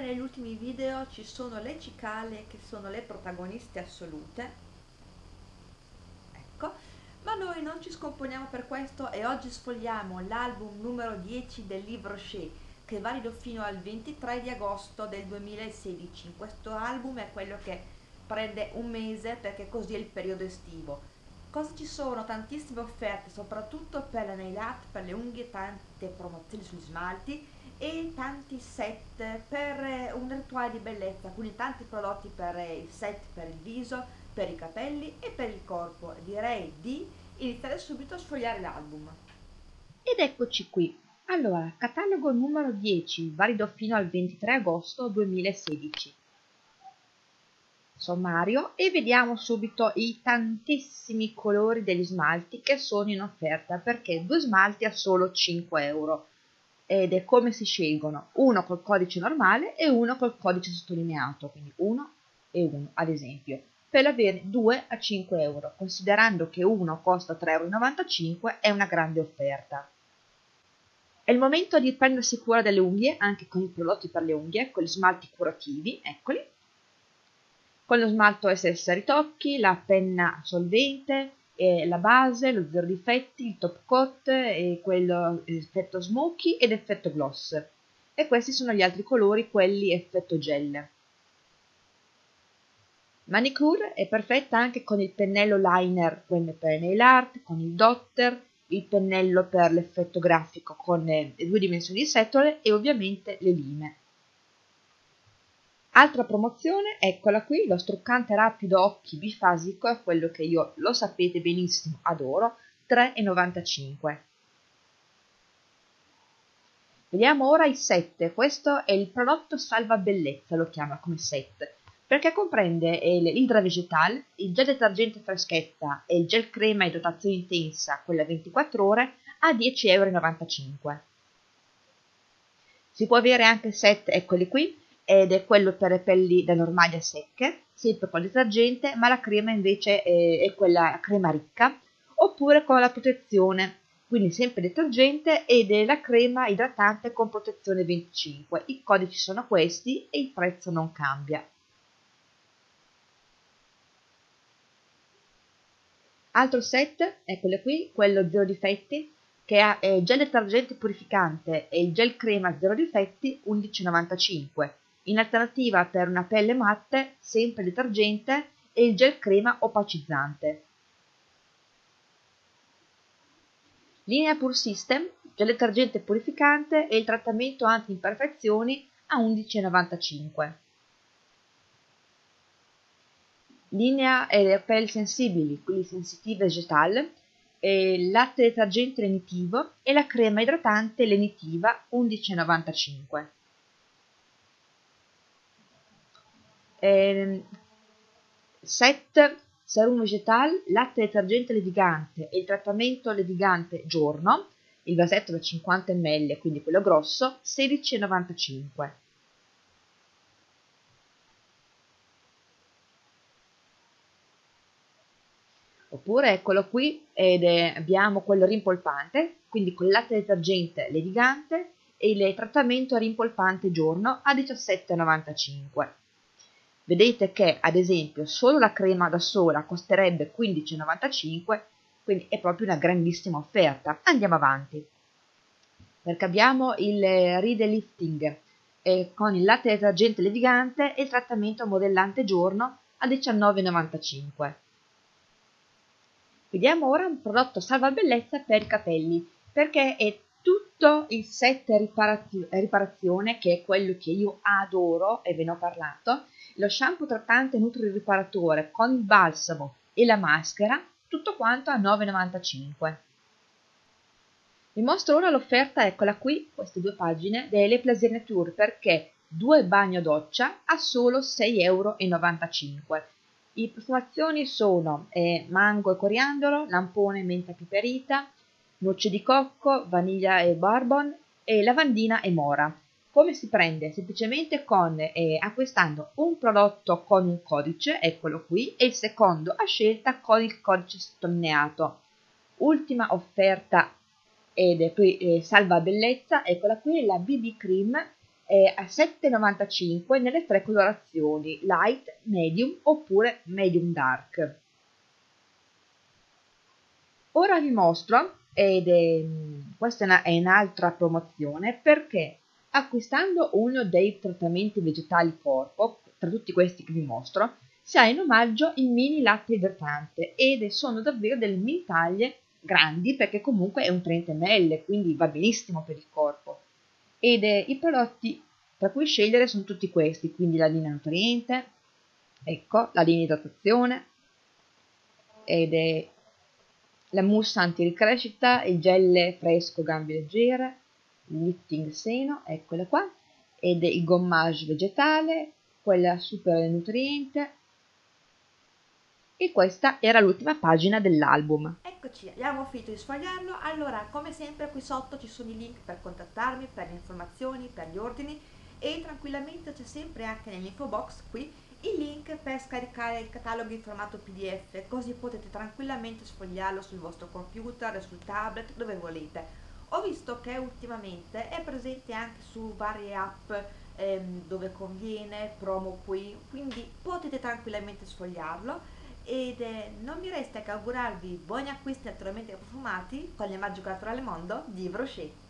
negli ultimi video ci sono le cicale che sono le protagoniste assolute. Ecco. Ma noi non ci scomponiamo per questo e oggi sfogliamo l'album numero 10 del libro Shea che è valido fino al 23 di agosto del 2016 questo album è quello che prende un mese perché così è il periodo estivo cosa ci sono tantissime offerte soprattutto per le nail art per le unghie tante promozioni sugli smalti e tanti set per un rituale di bellezza, quindi tanti prodotti per il set per il viso, per i capelli e per il corpo. Direi di iniziare subito a sfogliare l'album. Ed eccoci qui. Allora, catalogo numero 10, valido fino al 23 agosto 2016. Sommario e vediamo subito i tantissimi colori degli smalti che sono in offerta perché due smalti a solo 5 euro ed è come si scelgono uno col codice normale e uno col codice sottolineato, quindi uno e uno ad esempio, per avere 2 a 5 euro, considerando che uno costa 3,95 euro è una grande offerta. È il momento di prendersi cura delle unghie, anche con i prodotti per le unghie, con gli smalti curativi, eccoli, con lo smalto SS ritocchi, la penna solvente, la base, lo zero difetti, il top coat, e quello effetto smoky ed effetto gloss. E questi sono gli altri colori, quelli effetto gel. Manicure è perfetta anche con il pennello liner, quello per nail art, con il dotter, il pennello per l'effetto grafico con le due dimensioni di setole e ovviamente le linee. Altra promozione, eccola qui, lo struccante rapido occhi bifasico è quello che io, lo sapete benissimo, adoro, 3,95. Vediamo ora il set, questo è il prodotto salva bellezza, lo chiama come set, perché comprende l'idra vegetal, il gel detergente freschetta e il gel crema idratazione intensa, quella 24 ore, a 10,95 euro. Si può avere anche set, eccoli qui, ed è quello per le pelli da normali a secche, sempre con detergente, ma la crema invece è, è quella crema ricca, oppure con la protezione, quindi sempre detergente ed è la crema idratante con protezione 25. I codici sono questi e il prezzo non cambia. Altro set, eccole qui, quello zero difetti, che ha il gel detergente purificante e il gel crema zero difetti 11,95 in alternativa per una pelle matte, sempre detergente e il gel crema opacizzante. Linea Pur System, gel detergente purificante e il trattamento anti-imperfezioni a 11,95. Linea pelle sensibili, quindi sensitive vegetal, latte detergente lenitivo e la crema idratante lenitiva 11,95. Eh, set serum vegetal, latte detergente levigante e il trattamento levigante giorno, il vasetto da 50 ml, quindi quello grosso, 16,95. Oppure eccolo qui ed è, abbiamo quello rimpolpante, quindi con latte detergente levigante e il trattamento rimpolpante giorno a 17,95 vedete che ad esempio solo la crema da sola costerebbe 15,95 quindi è proprio una grandissima offerta. Andiamo avanti. Perché abbiamo il ride lifting eh, con il latte detergente levigante e il trattamento modellante giorno a 19,95 vediamo ora un prodotto salva bellezza per i capelli perché è tutto il set riparazione che è quello che io adoro e ve ne ho parlato lo shampoo trattante nutri riparatore con il balsamo e la maschera, tutto quanto a 9,95. Vi mostro ora l'offerta, eccola qui, queste due pagine, delle Plaisir Nature perché due bagno doccia a solo 6,95 euro. Le profumazioni sono eh, mango e coriandolo, lampone e menta piperita, noce di cocco, vaniglia e bourbon e lavandina e mora. Come si prende? Semplicemente con eh, acquistando un prodotto con un codice, eccolo qui, e il secondo a scelta con il codice sottolineato. Ultima offerta ed è poi eh, salva bellezza, eccola qui, la BB Cream è a 7,95 nelle tre colorazioni light, medium oppure medium dark. Ora vi mostro, ed è, questa è un'altra promozione, perché acquistando uno dei trattamenti vegetali corpo, tra tutti questi che vi mostro, si ha in omaggio il mini latte idratante ed sono davvero delle mini taglie grandi perché comunque è un 30 ml, quindi va benissimo per il corpo. Ed eh, i prodotti tra cui scegliere sono tutti questi, quindi la linea nutriente, ecco, la linea idratazione, ed è la mousse anti-ricrescita, il gel fresco gambe leggere, lifting seno, eccola qua, ed il gommage vegetale, quella super nutriente, e questa era l'ultima pagina dell'album. Eccoci, abbiamo finito di sfogliarlo, allora come sempre qui sotto ci sono i link per contattarmi, per le informazioni, per gli ordini e tranquillamente c'è sempre anche nell'info box qui il link per scaricare il catalogo in formato pdf così potete tranquillamente sfogliarlo sul vostro computer, sul tablet, dove volete. Ho visto che ultimamente è presente anche su varie app ehm, dove conviene, promo qui, quindi potete tranquillamente sfogliarlo ed eh, non mi resta che augurarvi buoni acquisti naturalmente profumati con il magico naturale mondo di Brochet.